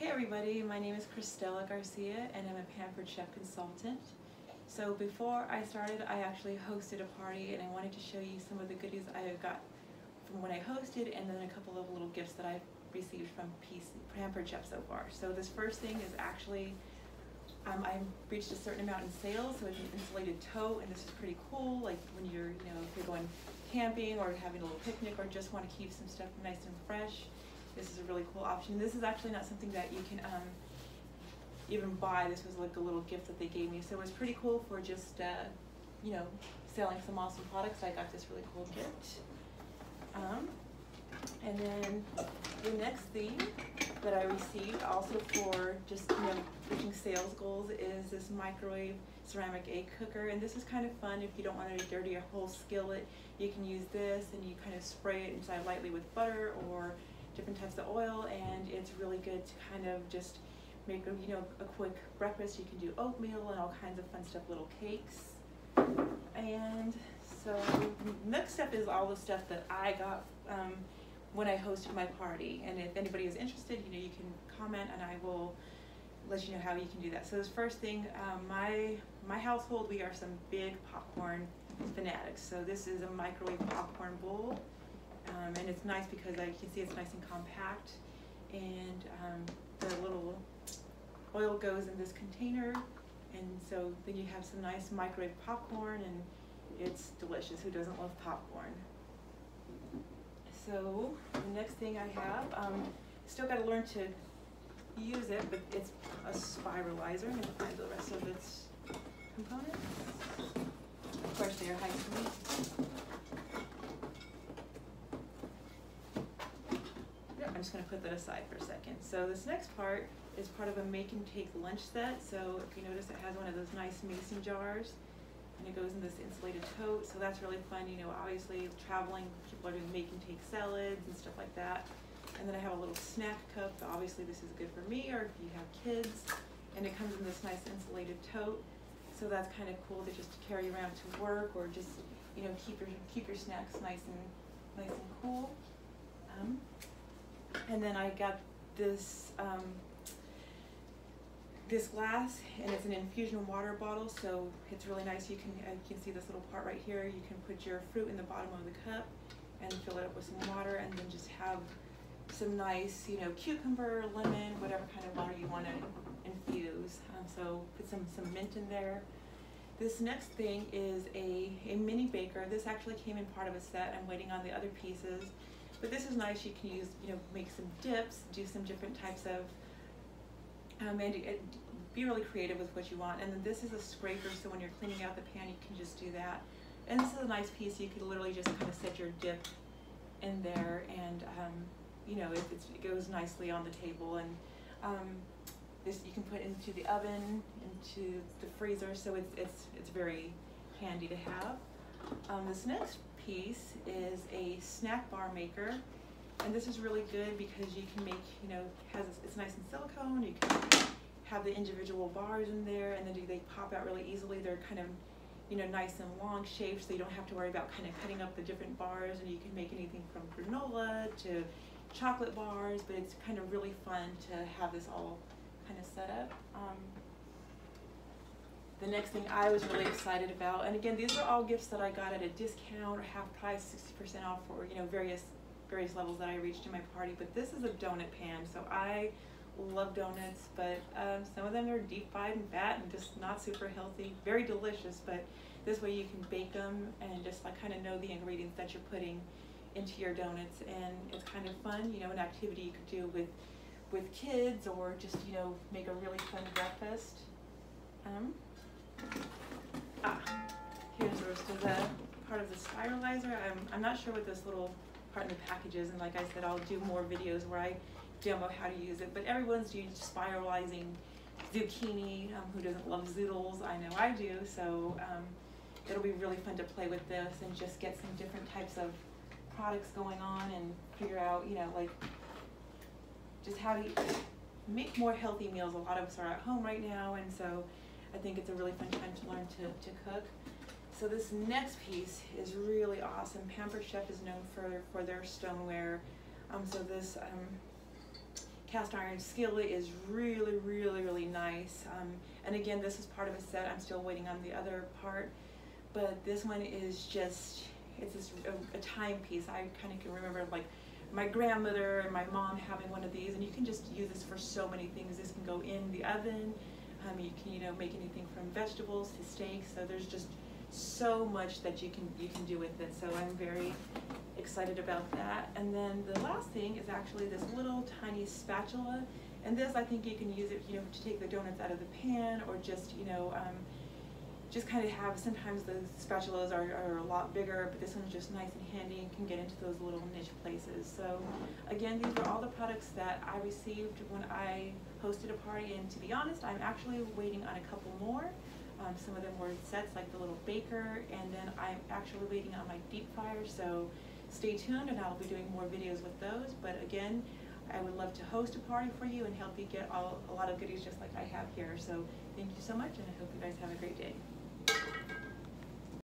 Hey everybody, my name is Christella Garcia and I'm a Pampered Chef Consultant. So before I started, I actually hosted a party and I wanted to show you some of the goodies I got from when I hosted and then a couple of little gifts that I've received from Pampered Chef so far. So this first thing is actually, um, I reached a certain amount in sales, so it's an insulated tote and this is pretty cool, like when you're, you know, if you're going camping or having a little picnic or just want to keep some stuff nice and fresh. This is a really cool option. This is actually not something that you can um, even buy. This was like a little gift that they gave me. So it was pretty cool for just, uh, you know, selling some awesome products. I got this really cool gift. Um, and then the next thing that I received also for just, you know, reaching sales goals is this microwave ceramic egg cooker. And this is kind of fun if you don't want to dirty a whole skillet. You can use this and you kind of spray it inside lightly with butter or different types of oil and it's really good to kind of just make a, you know a quick breakfast. You can do oatmeal and all kinds of fun stuff, little cakes. And so next step is all the stuff that I got um, when I hosted my party. And if anybody is interested, you know, you can comment and I will let you know how you can do that. So this first thing, um, my my household, we are some big popcorn fanatics. So this is a microwave popcorn bowl. Um, and it's nice because I can see it's nice and compact. And um, the little oil goes in this container. And so then you have some nice microwave popcorn and it's delicious. Who doesn't love popcorn? So the next thing I have, um, still got to learn to use it, but it's a spiralizer. I'm going to find the rest of its components. Of course, they are high speed. I'm just going to put that aside for a second. So this next part is part of a make and take lunch set. So if you notice, it has one of those nice mason jars, and it goes in this insulated tote. So that's really fun. You know, obviously traveling, people are doing make and take salads and stuff like that. And then I have a little snack cup. Obviously, this is good for me or if you have kids. And it comes in this nice insulated tote. So that's kind of cool to just carry around to work or just you know keep your keep your snacks nice and nice and cool. Um, and then I got this um, this glass, and it's an infusion water bottle, so it's really nice. You can uh, you can see this little part right here. You can put your fruit in the bottom of the cup and fill it up with some water, and then just have some nice, you know, cucumber, lemon, whatever kind of water you want to infuse. Um, so put some some mint in there. This next thing is a, a mini baker. This actually came in part of a set. I'm waiting on the other pieces. But this is nice. You can use, you know, make some dips, do some different types of, um, and, be really creative with what you want. And then this is a scraper, so when you're cleaning out the pan, you can just do that. And this is a nice piece. You could literally just kind of set your dip in there, and um, you know, it, it, goes nicely on the table. And um, this you can put into the oven, into the freezer, so it's it's it's very handy to have. Um, this next piece is a snack bar maker. And this is really good because you can make, you know, has it's nice and silicone. You can have the individual bars in there and then they pop out really easily. They're kind of, you know, nice and long shaped so you don't have to worry about kind of cutting up the different bars and you can make anything from granola to chocolate bars, but it's kind of really fun to have this all kind of set up. Um, the next thing I was really excited about, and again, these are all gifts that I got at a discount or half price, 60% off for, you know, various various levels that I reached in my party, but this is a donut pan, so I love donuts, but um, some of them are deep fried and fat and just not super healthy, very delicious, but this way you can bake them and just like kind of know the ingredients that you're putting into your donuts, and it's kind of fun, you know, an activity you could do with with kids or just, you know, make a really fun breakfast. Um, Ah, here's the rest of the part of the spiralizer. I'm, I'm not sure what this little part in the package is, and like I said, I'll do more videos where I demo how to use it. But everyone's doing spiralizing zucchini. Um, who doesn't love zoodles? I know I do. So um, it'll be really fun to play with this and just get some different types of products going on and figure out, you know, like just how to make more healthy meals. A lot of us are at home right now, and so I think it's a really fun time to learn to, to cook. So this next piece is really awesome. Pampered Chef is known for, for their stoneware. Um, so this um, cast iron skillet is really, really, really nice. Um, and again, this is part of a set. I'm still waiting on the other part. But this one is just, it's just a, a timepiece. I kind of can remember like my grandmother and my mom having one of these and you can just use this for so many things. This can go in the oven. Um, you can, you know, make anything from vegetables to steaks. So there's just so much that you can you can do with it. So I'm very excited about that. And then the last thing is actually this little tiny spatula. And this, I think you can use it, you know, to take the donuts out of the pan or just, you know, um, just kind of have, sometimes the spatulas are, are a lot bigger, but this one's just nice and handy and can get into those little niche places. So again, these are all the products that I received when I hosted a party. And to be honest, I'm actually waiting on a couple more. Um, some of them were sets like the little baker, and then I'm actually waiting on my deep fryer. So stay tuned, and I'll be doing more videos with those. But again, I would love to host a party for you and help you get all, a lot of goodies just like I have here. So thank you so much, and I hope you guys have a great day.